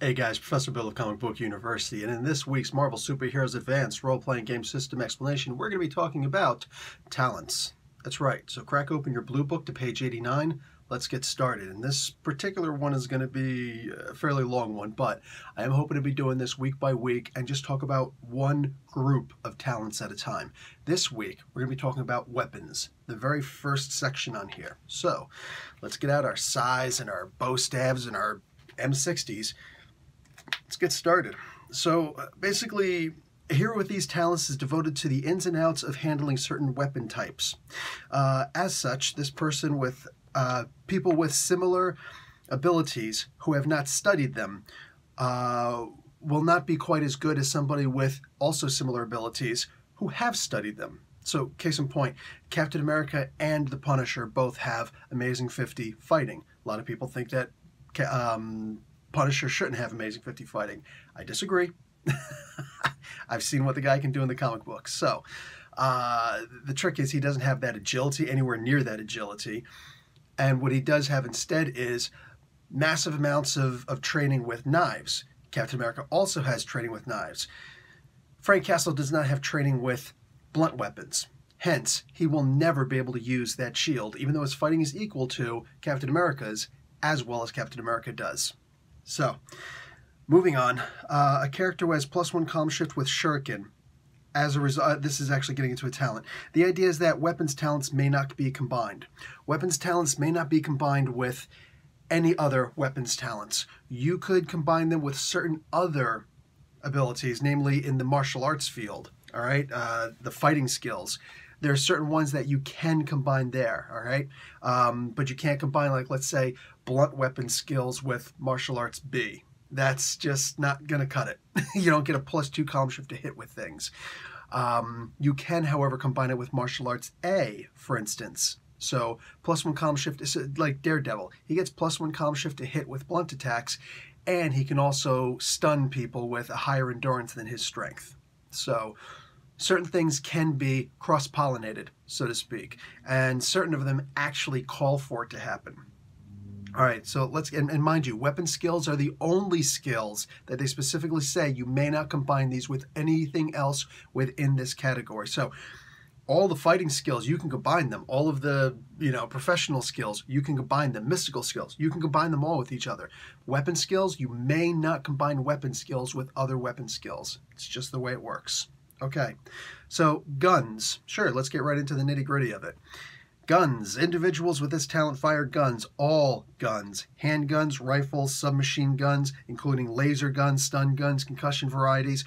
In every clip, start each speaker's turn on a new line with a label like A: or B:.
A: Hey guys, Professor Bill of Comic Book University, and in this week's Marvel Superheroes Advanced Role-Playing Game System explanation, we're going to be talking about talents. That's right, so crack open your blue book to page 89. Let's get started. And this particular one is going to be a fairly long one, but I am hoping to be doing this week by week and just talk about one group of talents at a time. This week, we're going to be talking about weapons, the very first section on here. So let's get out our sais and our bow staves and our M60s let's get started. So uh, basically, a hero with these talents is devoted to the ins and outs of handling certain weapon types. Uh, as such, this person with uh, people with similar abilities who have not studied them uh, will not be quite as good as somebody with also similar abilities who have studied them. So, case in point, Captain America and the Punisher both have Amazing 50 fighting. A lot of people think that um, Punisher shouldn't have Amazing 50 fighting. I disagree. I've seen what the guy can do in the comic books. So uh, the trick is he doesn't have that agility, anywhere near that agility. And what he does have instead is massive amounts of, of training with knives. Captain America also has training with knives. Frank Castle does not have training with blunt weapons. Hence, he will never be able to use that shield, even though his fighting is equal to Captain America's, as well as Captain America does. So, moving on, uh, a character who has plus one com shift with Shuriken. As a result, uh, this is actually getting into a talent. The idea is that weapons talents may not be combined. Weapons talents may not be combined with any other weapons talents. You could combine them with certain other abilities, namely in the martial arts field. All right, uh, the fighting skills there are certain ones that you can combine there, all right? Um, but you can't combine, like, let's say, blunt weapon skills with martial arts B. That's just not going to cut it. you don't get a plus two column shift to hit with things. Um, you can, however, combine it with martial arts A, for instance. So plus one column shift is like Daredevil. He gets plus one column shift to hit with blunt attacks, and he can also stun people with a higher endurance than his strength. So certain things can be cross pollinated, so to speak, and certain of them actually call for it to happen. All right, so let's and, and, mind you, weapon skills are the only skills that they specifically say you may not combine these with anything else within this category. So all the fighting skills you can combine them. All of the you know professional skills you can combine them. Mystical skills you can combine them all with each other. Weapon skills you may not combine weapon skills with other weapon skills. It's just the way it works Okay, so guns. Sure, let's get right into the nitty gritty of it. Guns. Individuals with this talent fire guns. All guns. Handguns, rifles, submachine guns, including laser guns, stun guns, concussion varieties,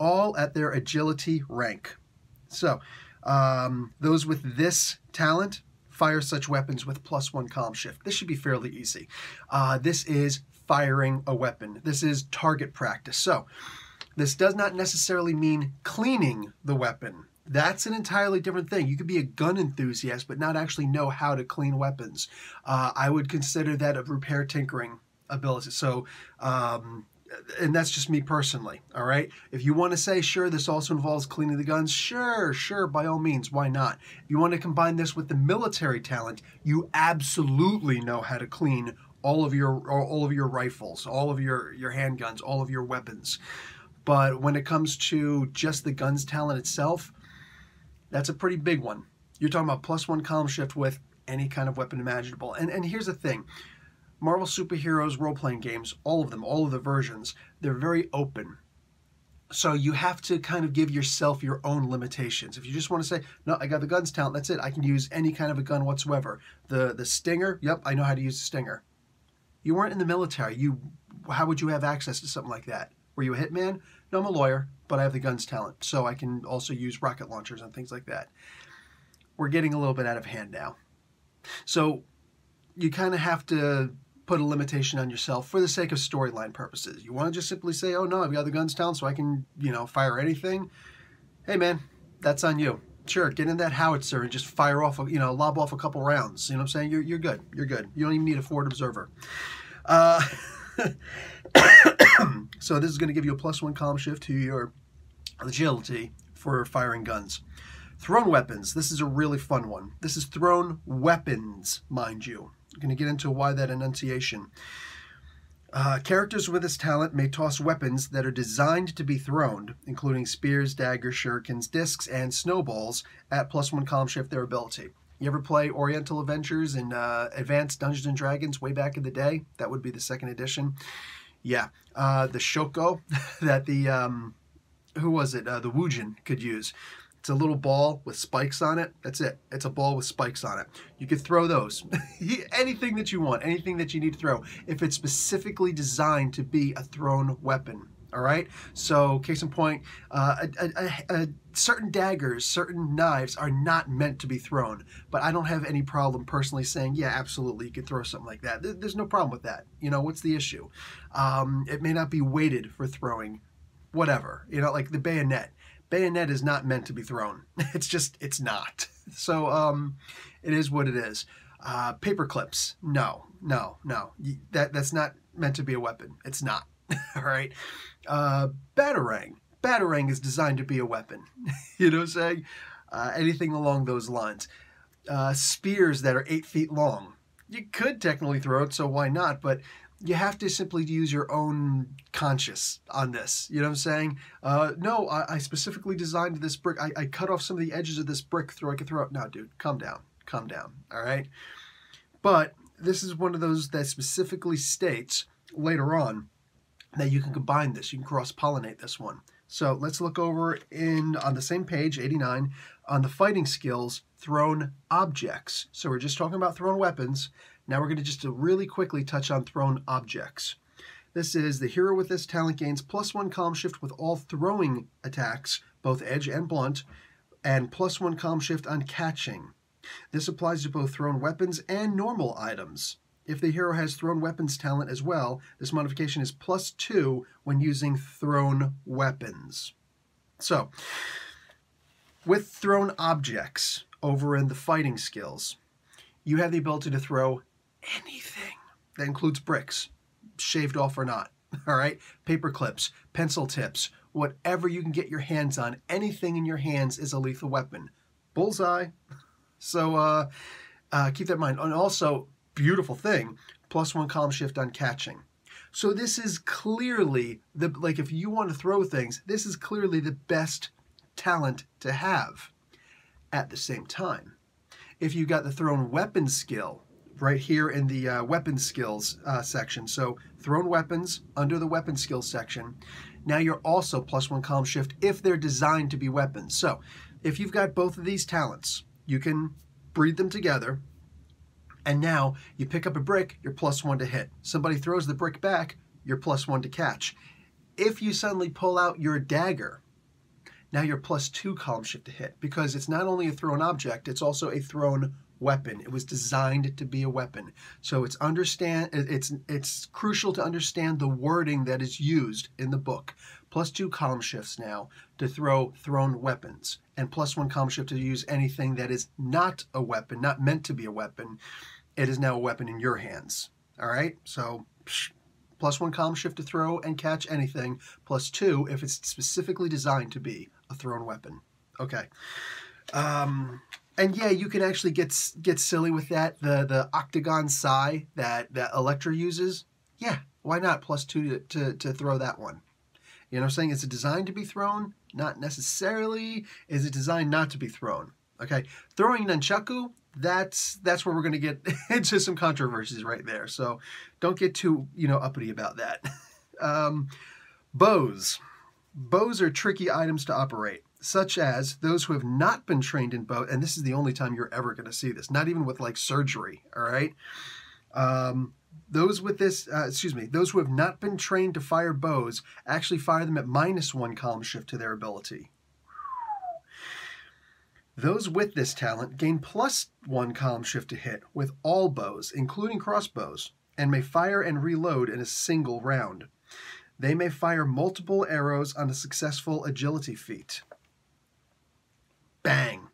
A: all at their agility rank. So, um, those with this talent fire such weapons with plus one column shift. This should be fairly easy. Uh, this is firing a weapon. This is target practice. So, this does not necessarily mean cleaning the weapon. That's an entirely different thing. You could be a gun enthusiast, but not actually know how to clean weapons. Uh, I would consider that a repair tinkering ability. So, um, and that's just me personally, all right? If you want to say, sure, this also involves cleaning the guns, sure, sure, by all means, why not? If you want to combine this with the military talent, you absolutely know how to clean all of your all of your rifles, all of your your handguns, all of your weapons. But when it comes to just the guns talent itself, that's a pretty big one. You're talking about plus one column shift with any kind of weapon imaginable. And and here's the thing. Marvel superheroes role-playing games, all of them, all of the versions, they're very open. So you have to kind of give yourself your own limitations. If you just want to say, no, I got the guns talent, that's it. I can use any kind of a gun whatsoever. The the stinger, yep, I know how to use the stinger. You weren't in the military. You how would you have access to something like that? Were you a hitman? No, I'm a lawyer, but I have the guns talent, so I can also use rocket launchers and things like that. We're getting a little bit out of hand now. So you kind of have to put a limitation on yourself for the sake of storyline purposes. You want to just simply say, oh no, I've got the guns talent, so I can, you know, fire anything. Hey man, that's on you. Sure, get in that howitzer and just fire off, you know, lob off a couple rounds. You know what I'm saying? You're, you're good. You're good. You don't even need a forward observer. Uh, so this is going to give you a plus one column shift to your agility for firing guns. Thrown weapons. This is a really fun one. This is thrown weapons, mind you. I'm going to get into why that enunciation. Uh, characters with this talent may toss weapons that are designed to be thrown, including spears, daggers, shurikens, discs, and snowballs, at plus one column shift their ability. You ever play Oriental Adventures and uh, Advanced Dungeons and Dragons way back in the day? That would be the second edition. Yeah, uh, the Shoko that the um, who was it? Uh, the Wu Jen could use. It's a little ball with spikes on it. That's it. It's a ball with spikes on it. You could throw those. anything that you want, anything that you need to throw, if it's specifically designed to be a thrown weapon. All right. So, case in point, uh, a, a, a, certain daggers, certain knives are not meant to be thrown. But I don't have any problem personally saying, yeah, absolutely, you could throw something like that. There's no problem with that. You know, what's the issue? Um, it may not be weighted for throwing, whatever. You know, like the bayonet bayonet is not meant to be thrown. It's just, it's not. So um, it is what it is. Uh, paper clips, no, no, no. That that's not meant to be a weapon. It's not. All right. Uh, batarang. Batarang is designed to be a weapon. you know what I'm saying? Uh, anything along those lines. Uh, spears that are eight feet long. You could technically throw it, so why not? But you have to simply use your own conscience on this. You know what I'm saying? Uh, no, I, I, specifically designed this brick. I, I, cut off some of the edges of this brick so I could throw it. No, dude, calm down. Calm down. All right? But this is one of those that specifically states later on that you can combine this. You can cross-pollinate this one. So let's look over in on the same page, 89, on the fighting skills, thrown objects. So we're just talking about thrown weapons. Now we're going to just really quickly touch on thrown objects. This is the hero with this talent gains plus one column shift with all throwing attacks, both edge and blunt, and plus one column shift on catching. This applies to both thrown weapons and normal items. If the hero has thrown weapons talent as well, this modification is plus two when using thrown weapons. So, with thrown objects over in the fighting skills, you have the ability to throw anything. That includes bricks, shaved off or not. All right, paper clips, pencil tips, whatever you can get your hands on. Anything in your hands is a lethal weapon. Bullseye. So uh, uh, keep that in mind. And also, beautiful thing, plus one column shift on catching. So this is clearly the like if you want to throw things, this is clearly the best talent to have. At the same time, if you got the thrown weapon skill, right here in the uh, weapon skills uh, section. So thrown weapons under the weapon skills section. Now you're also plus one column shift if they're designed to be weapons. So if you've got both of these talents, you can breed them together. And now you pick up a brick, you're plus one to hit. Somebody throws the brick back, you're plus one to catch. If you suddenly pull out your dagger, now you're plus two column shift to hit because it's not only a thrown object, it's also a thrown weapon. It was designed to be a weapon. So it's understand it's it's crucial to understand the wording that is used in the book. Plus two column shifts now to throw thrown weapons, and plus one column shift to use anything that is not a weapon, not meant to be a weapon. It is now a weapon in your hands. All right. So. plus one column shift to throw and catch anything, plus two if it's specifically designed to be a thrown weapon. Okay. Um, and yeah, you can actually get get silly with that. The the octagon sai that that Elektra uses. Yeah, why not? Plus two to, to, to throw that one. You know what I'm saying? Is it designed to be thrown? Not necessarily. Is it designed not to be thrown? Okay, throwing nunchaku. That's that's where we're going to get into some controversies right there. So don't get too you know uppity about that. um, bows. Bows are tricky items to operate such as those who have not been trained in bow, and this is the only time you're ever going to see this, not even with like surgery, all right? Um, those with this, uh, excuse me, those who have not been trained to fire bows actually fire them at minus one column shift to their ability. Those with this talent gain plus one column shift to hit with all bows, including crossbows, and may fire and reload in a single round. They may fire multiple arrows on a successful agility feat bang.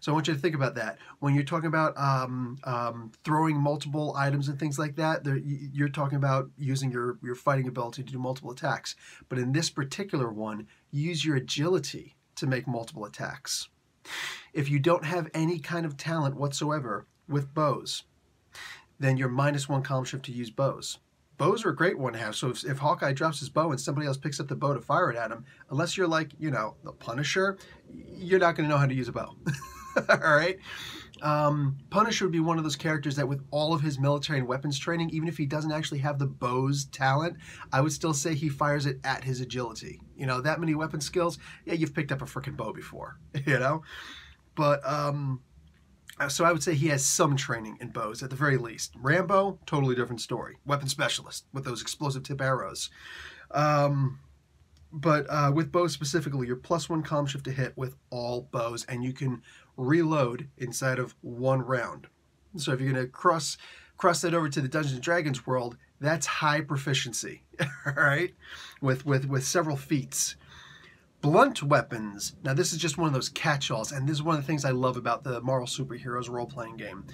A: So I want you to think about that. When you're talking about um, um, throwing multiple items and things like that, you're talking about using your, your fighting ability to do multiple attacks. But in this particular one, use your agility to make multiple attacks. If you don't have any kind of talent whatsoever with bows, then you're minus one column shift to use bows. bows are a great one to have. So if, if Hawkeye drops his bow and somebody else picks up the bow to fire it at him, unless you're like, you know, the Punisher, you're not going to know how to use a bow. all right? Um, Punisher would be one of those characters that, with all of his military and weapons training, even if he doesn't actually have the bow's talent, I would still say he fires it at his agility. You know, that many weapon skills, yeah, you've picked up a freaking bow before, you know? But, um, so I would say he has some training in bows at the very least. Rambo, totally different story. Weapon specialist with those explosive tip arrows. Um, but uh, with bows specifically, you're plus one comm shift to hit with all bows, and you can reload inside of one round. So if you're gonna cross cross that over to the Dungeons and Dragons world, that's high proficiency, all right, with with with several feats. Blunt weapons. Now this is just one of those catch-alls, and this is one of the things I love about the Marvel Superheroes role-playing game.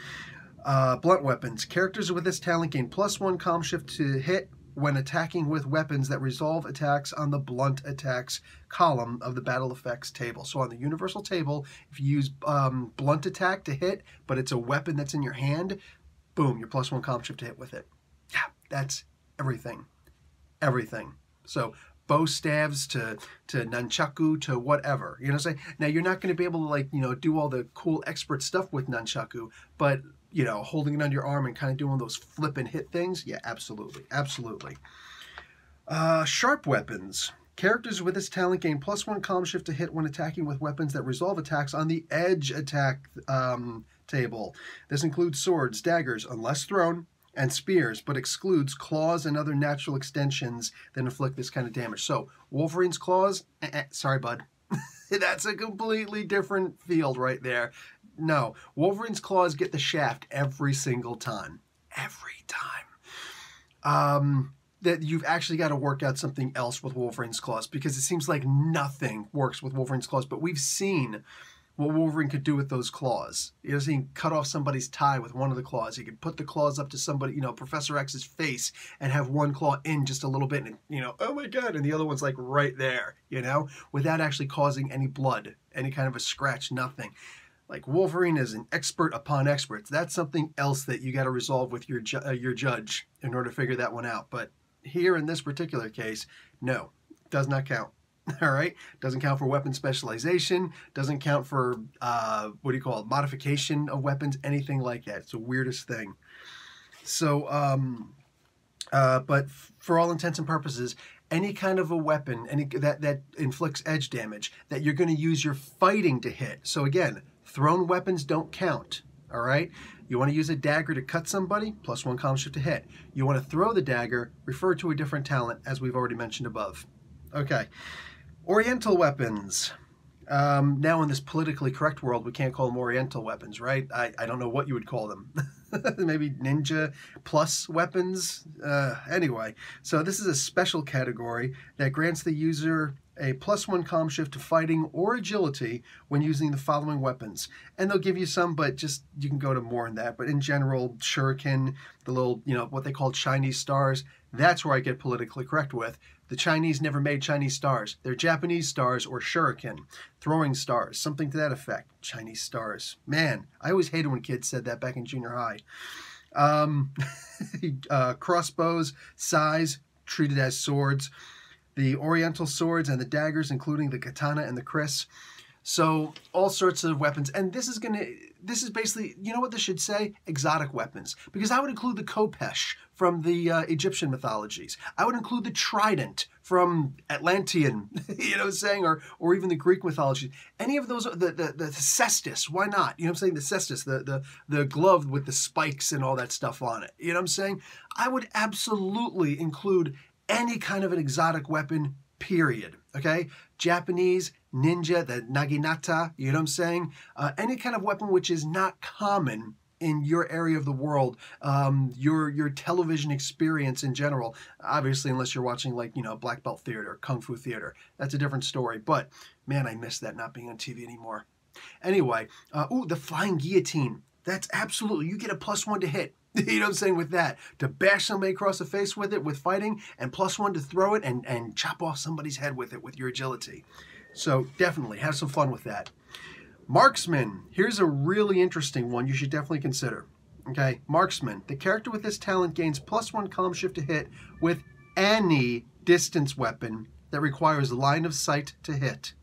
A: Uh, blunt weapons. Characters with this talent gain plus one comm shift to hit when attacking with weapons that resolve attacks on the blunt attacks column of the battle effects table. So on the universal table, if you use um, blunt attack to hit, but it's a weapon that's in your hand, boom, your plus one comp shift to hit with it. Yeah, that's everything. Everything. So bow staves to to nunchaku to whatever. You know what I'm saying? Now you're not going to be able to like, you know, do all the cool expert stuff with nunchaku, but you know, holding it under your arm and kind of doing those flip and hit things? Yeah, absolutely. Absolutely. Uh, sharp weapons. Characters with this talent gain plus one column shift to hit when attacking with weapons that resolve attacks on the edge attack um, table. This includes swords, daggers, unless thrown, and spears, but excludes claws and other natural extensions that inflict this kind of damage. So, Wolverine's claws, eh, eh, sorry, bud. That's a completely different field right there. No, Wolverine's claws get the shaft every single time. Every time. Um, that you've actually got to work out something else with Wolverine's claws because it seems like nothing works with Wolverine's claws. But we've seen what Wolverine could do with those claws. You know, he can cut off somebody's tie with one of the claws. He could put the claws up to somebody, you know, Professor X's face and have one claw in just a little bit and, you know, oh my God, and the other one's like right there, you know, without actually causing any blood, any kind of a scratch, nothing like Wolverine is an expert upon experts. That's something else that you got to resolve with your ju- uh, your judge in order to figure that one out. But here in this particular case, no, does not count. All right, doesn't count for weapon specialization. Doesn't count for uh, what do you call it? Modification of weapons, anything like that. It's the weirdest thing. So, um, uh, but for all intents and purposes, any kind of a weapon, any that that inflicts edge damage that you're going to use your fighting to hit. So again, Thrown weapons don't count, all right? You want to use a dagger to cut somebody, plus one comm shift to hit. You want to throw the dagger, refer to a different talent, as we've already mentioned above. Okay. Oriental weapons. Um, now, in this politically correct world, we can't call them Oriental weapons, right? I, I don't know what you would call them. Maybe ninja plus weapons? Uh, anyway, so this is a special category that grants the user a plus one comm shift to fighting or agility when using the following weapons. And they'll give you some, but just you can go to more than that. But in general, shuriken, the little, you know, what they call Chinese stars, that's where I get politically correct with. The Chinese never made Chinese stars. They're Japanese stars or shuriken, throwing stars, something to that effect. Chinese stars. Man, I always hated when kids said that back in junior high. Um, uh, crossbows, sais, treated as swords the oriental swords and the daggers, including the katana and the kris. So all sorts of weapons, and this is gonna, this is basically, you know what this should say? Exotic weapons, because I would include the khopesh from the uh, Egyptian mythologies. I would include the trident from Atlantean, you know I'm saying, or or even the Greek mythology. Any of those, the the, the cestus, why not? You know what I'm saying? The cestus, the the the glove with the spikes and all that stuff on it. You know what I'm saying? I would absolutely include any kind of an exotic weapon, period. Okay? Japanese, ninja, the naginata, you know what I'm saying? Uh, any kind of weapon which is not common in your area of the world, um, your your television experience in general. Obviously, unless you're watching like you know black belt theater, kung fu theater, that's a different story. But man, I miss that not being on TV anymore. Anyway, uh, ooh, the flying guillotine. That's absolutely you get a plus one to hit. you know what I'm saying with that to bash somebody across the face with it with fighting and plus one to throw it and and chop off somebody's head with it with your agility so definitely have some fun with that marksman here's a really interesting one you should definitely consider Okay, Marksman. The character with this talent gains plus one column shift to hit with any distance weapon that requires line of sight to hit.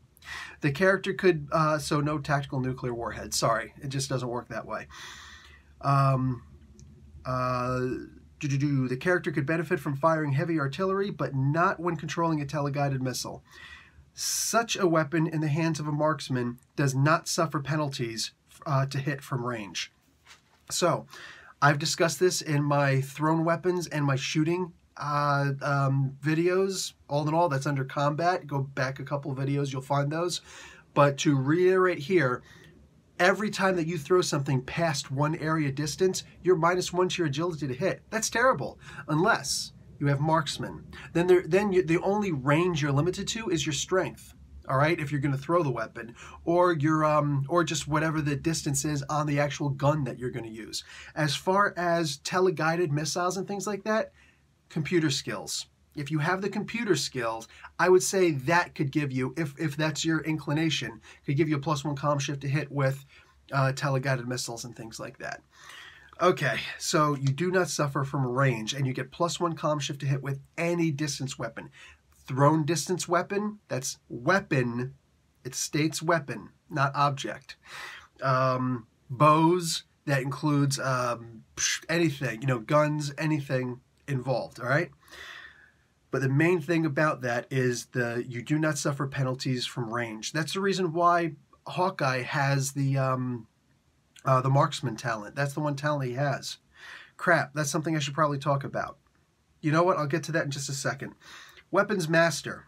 A: The character could, uh, so no tactical nuclear warhead. Sorry, it just doesn't work that way. Um, uh, the character could benefit from firing heavy artillery, but not when controlling a teleguided missile. Such a weapon in the hands of a marksman does not suffer penalties uh, to hit from range. So, I've discussed this in my thrown weapons and my shooting uh, um, videos. All in all, that's under combat. Go back a couple videos, you'll find those. But to reiterate here, every time that you throw something past one area distance, you're minus one to your agility to hit. That's terrible. Unless you have marksman. Then there, then you, the only range you're limited to is your strength. All right, if you're going to throw the weapon, or your um, or just whatever the distance is on the actual gun that you're going to use. As far as teleguided missiles and things like that, computer skills. If you have the computer skills, I would say that could give you, if, if that's your inclination, could give you a plus one column shift to hit with uh, teleguided missiles and things like that. Okay, so you do not suffer from range, and you get plus one column shift to hit with any distance weapon. Thrown distance weapon, that's weapon, it states weapon, not object. Um, bows, that includes um, anything, you know, guns, anything involved, all right? But the main thing about that is the you do not suffer penalties from range. That's the reason why Hawkeye has the um, uh, the marksman talent. That's the one talent he has. Crap, that's something I should probably talk about. You know what? I'll get to that in just a second. Weapons Master.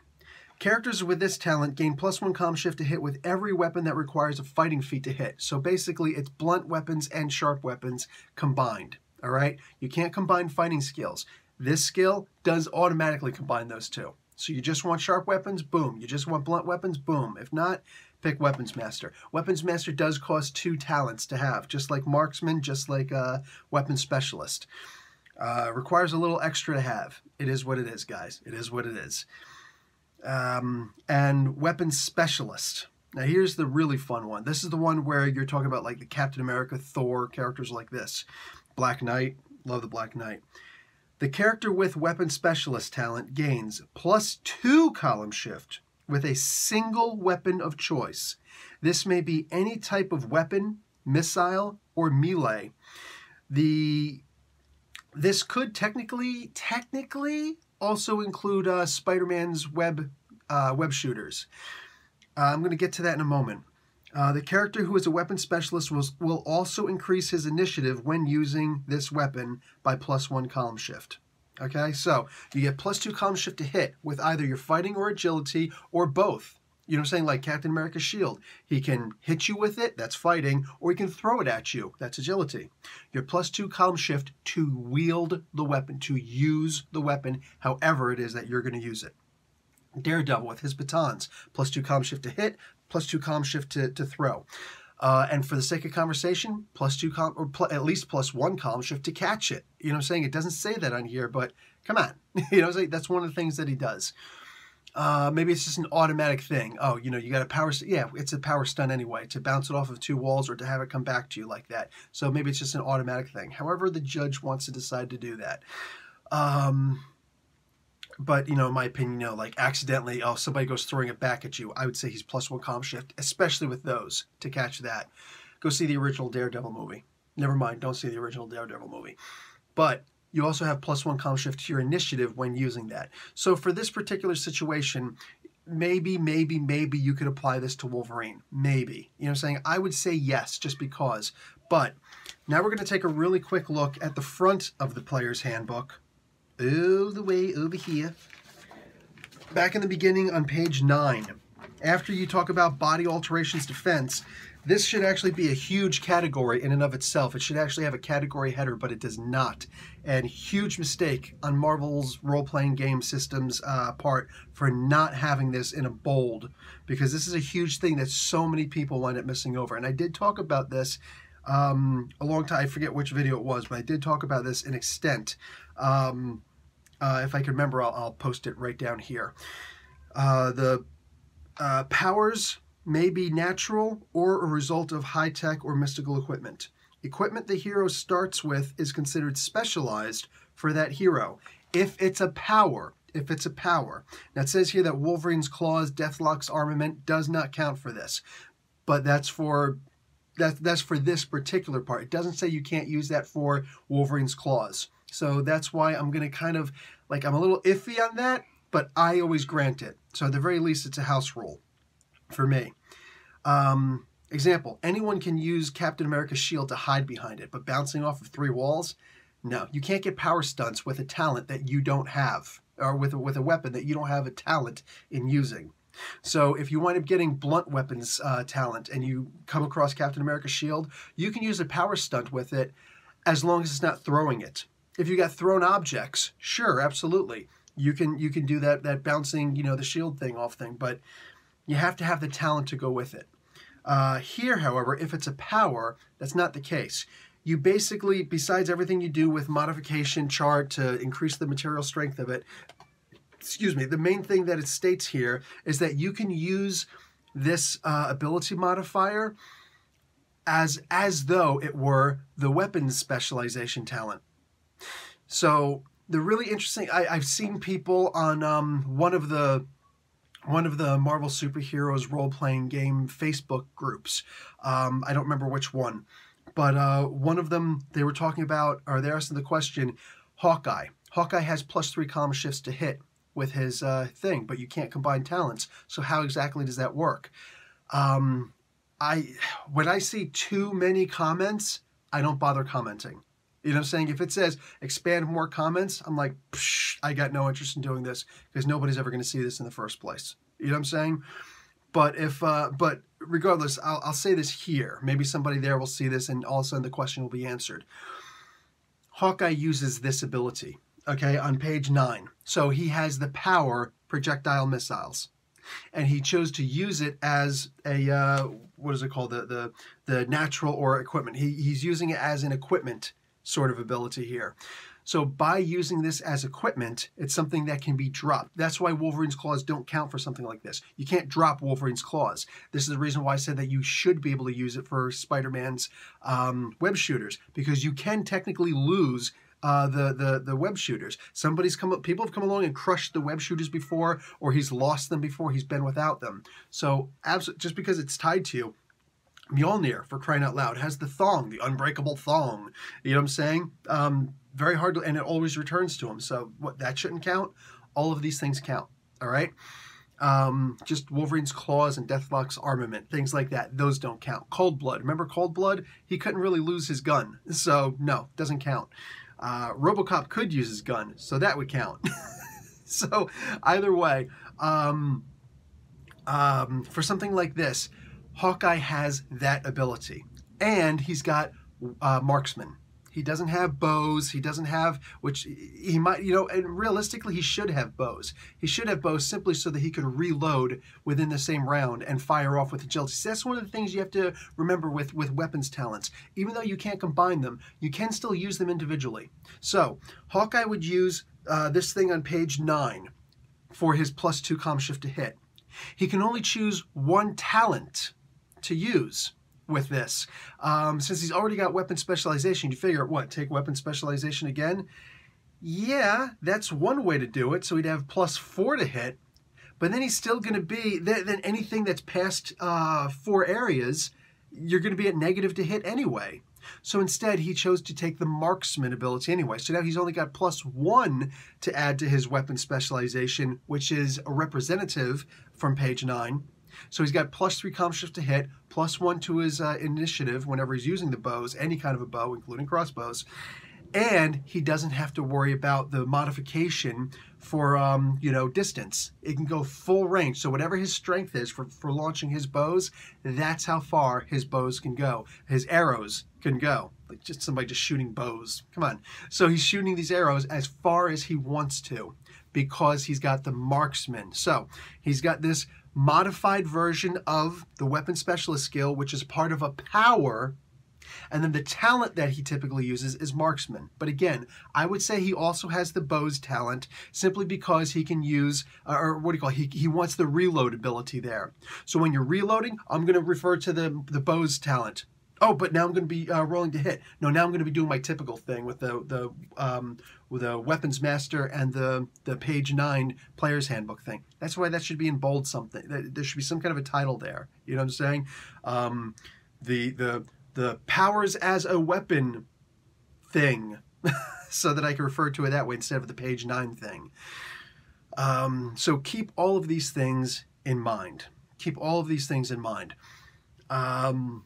A: Characters with this talent gain plus one column shift to hit with every weapon that requires a fighting feat to hit. So basically, it's blunt weapons and sharp weapons combined all right? You can't combine fighting skills. This skill does automatically combine those two. So you just want sharp weapons, boom. You just want blunt weapons, boom. If not, pick Weapons Master. Weapons Master does cost two talents to have, just like Marksman, just like uh, Weapons Specialist. Uh, requires a little extra to have. It is what it is, guys. It is what it is. Um, and Weapons Specialist. Now here's the really fun one. This is the one where you're talking about like the Captain America, Thor, characters like this. Black Knight, love the Black Knight. The character with weapon specialist talent gains plus two column shift with a single weapon of choice. This may be any type of weapon, missile, or melee. The this could technically technically also include uh, Spider-Man's web uh, web shooters. Uh, I'm going to get to that in a moment. Uh, the character who is a weapon specialist will, will also increase his initiative when using this weapon by plus one column shift. Okay, so you get plus two column shift to hit with either your fighting or agility or both. You know what I'm saying? Like Captain America's shield. He can hit you with it, that's fighting, or he can throw it at you, that's agility. Your plus two column shift to wield the weapon, to use the weapon, however it is that you're going to use it. Daredevil with his batons, plus two column shift to hit, plus two column shift to, to throw. Uh, and for the sake of conversation, plus two column, or pl- at least plus one column shift to catch it. You know what I'm saying? It doesn't say that on here, but come on. you know, that's one of the things that he does. Uh, maybe it's just an automatic thing. Oh, you know, you got a power, st- yeah, it's a power stun anyway, to bounce it off of two walls or to have it come back to you like that. So maybe it's just an automatic thing. However, the judge wants to decide to do that. Um, but you know, in my opinion, you know, like accidentally, oh, somebody goes throwing it back at you. I would say he's plus one column shift, especially with those to catch that. Go see the original Daredevil movie. Never mind, don't see the original Daredevil movie. But you also have plus one column shift to your initiative when using that. So for this particular situation, maybe, maybe, maybe you could apply this to Wolverine. Maybe. You know what I'm saying? I would say yes, just because. But now we're going to take a really quick look at the front of the player's handbook all the way over here. Back in the beginning on page 9, after you talk about body alterations defense, this should actually be a huge category in and of itself. It should actually have a category header, but it does not. And huge mistake on Marvel's role-playing game systems uh, part for not having this in a bold, because this is a huge thing that so many people wind up missing over. And I did talk about this um, a long time. I forget which video it was, but I did talk about this in extent. Um, uh, if I can remember, I'll, I'll, post it right down here. Uh, the uh, powers may be natural or a result of high-tech or mystical equipment. Equipment the hero starts with is considered specialized for that hero. If it's a power, if it's a power. Now it says here that Wolverine's claws, Deathlok's armament does not count for this, but that's for that, that's for this particular part. It doesn't say you can't use that for Wolverine's claws. So that's why I'm going to kind of, like, I'm a little iffy on that, but I always grant it. So at the very least, it's a house rule for me. Um, example, anyone can use Captain America's shield to hide behind it, but bouncing off of three walls, no. You can't get power stunts with a talent that you don't have, or with a, with a weapon that you don't have a talent in using. So if you wind up getting blunt weapons uh, talent and you come across Captain America's shield, you can use a power stunt with it as long as it's not throwing it. If you got thrown objects, sure, absolutely. You can you can do that that bouncing, you know, the shield thing off thing, but you have to have the talent to go with it. Uh, here, however, if it's a power, that's not the case. You basically, besides everything you do with modification chart to increase the material strength of it, excuse me, the main thing that it states here is that you can use this uh, ability modifier as as though it were the weapons specialization talent. So the really interesting, I, have seen people on um, one of the one of the Marvel superheroes role playing game Facebook groups. Um, I don't remember which one, but uh, one of them they were talking about, or they're asking the question, Hawkeye. Hawkeye has plus three column shifts to hit with his uh, thing, but you can't combine talents. So how exactly does that work? Um, I when I see too many comments, I don't bother commenting. You know what I'm saying? If it says expand more comments, I'm like, I got no interest in doing this because nobody's ever going to see this in the first place. You know what I'm saying? But if, uh, but regardless, I'll, I'll say this here. Maybe somebody there will see this and all of a sudden the question will be answered. Hawkeye uses this ability okay, on page nine. So he has the power projectile missiles. And he chose to use it as a, uh, what is it called? The, the, the natural or equipment. He, he's using it as an equipment sort of ability here. So by using this as equipment, it's something that can be dropped. That's why Wolverine's claws don't count for something like this. You can't drop Wolverine's claws. This is the reason why I said that you should be able to use it for Spider-Man's um, web shooters, because you can technically lose uh, the the the web shooters. Somebody's come up. People have come along and crushed the web shooters before, or he's lost them before. He's been without them. So, just because it's tied to you, Mjolnir, for crying out loud, has the thong, the unbreakable thong. You know what I'm saying? Um, very hard to, and it always returns to him. So what that shouldn't count. All of these things count. All right. Um, just Wolverine's claws and Deathlok's armament, things like that. Those don't count. Cold Blood. Remember Cold Blood? He couldn't really lose his gun, so no, doesn't count. Uh, RoboCop could use his gun, so that would count. so either way, um, um, for something like this, Hawkeye has that ability. And he's got uh, marksman. He doesn't have bows. He doesn't have, which he might, you know, and realistically, he should have bows. He should have bows simply so that he could reload within the same round and fire off with agility. So that's one of the things you have to remember with, with weapons talents. Even though you can't combine them, you can still use them individually. So Hawkeye would use uh, this thing on page nine for his plus two com shift to hit. He can only choose one talent to use with this. Um, since he's already got weapon specialization, you figure, what, take weapon specialization again? Yeah, that's one way to do it. So he'd have plus four to hit, but then he's still going to be, then anything that's past uh, four areas, you're going to be at negative to hit anyway. So instead, he chose to take the marksman ability anyway. So now he's only got plus one to add to his weapon specialization, which is a representative from page nine. So he's got plus three com shift to hit, plus one to his uh, initiative whenever he's using the bows, any kind of a bow, including crossbows. And he doesn't have to worry about the modification for, um, you know, distance. It can go full range. So whatever his strength is for, for launching his bows, that's how far his bows can go. His arrows can go. Like just somebody just shooting bows. Come on. So he's shooting these arrows as far as he wants to because he's got the marksman. So he's got this modified version of the weapon specialist skill, which is part of a power. And then the talent that he typically uses is marksman. But again, I would say he also has the bows talent simply because he can use, or what do you call it? He, he wants the reload ability there. So when you're reloading, I'm going to refer to the, the bows talent. Oh, but now I'm going to be uh, rolling to hit. No, now I'm going to be doing my typical thing with the the um, with the weapons master and the the page nine player's handbook thing. That's why that should be in bold something. There should be some kind of a title there. You know what I'm saying? Um, the the the powers as a weapon thing, so that I can refer to it that way instead of the page nine thing. Um, so keep all of these things in mind. Keep all of these things in mind. Um,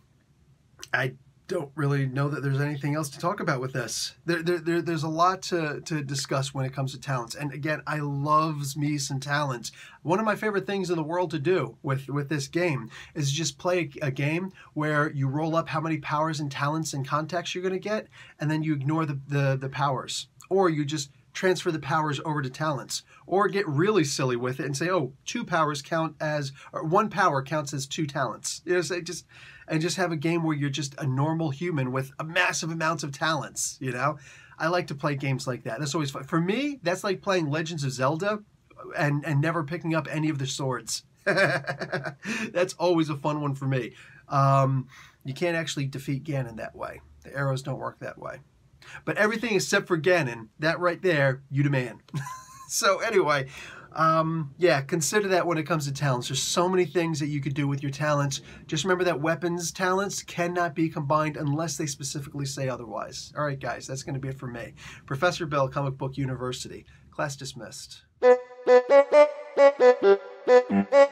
A: I don't really know that there's anything else to talk about with this. There, there, there, there's a lot to, to discuss when it comes to talents. And again, I loves me some talents. One of my favorite things in the world to do with, with this game is just play a, game where you roll up how many powers and talents and contacts you're going to get, and then you ignore the, the, the powers. Or you just transfer the powers over to talents or get really silly with it and say oh two powers count as or one power counts as two talents you know so just and just have a game where you're just a normal human with a massive amounts of talents, you know? I like to play games like that. That's always fun. For me, that's like playing Legends of Zelda and, and never picking up any of the swords. that's always a fun one for me. Um, you can't actually defeat Ganon that way. The arrows don't work that way. But everything except for Ganon, that right there, you demand. so anyway, um, yeah, consider that when it comes to talents. There's so many things that you could do with your talents. Just remember that weapons talents cannot be combined unless they specifically say otherwise. All right, guys, that's going to be it for me. Professor Bill, Comic Book University. Class dismissed.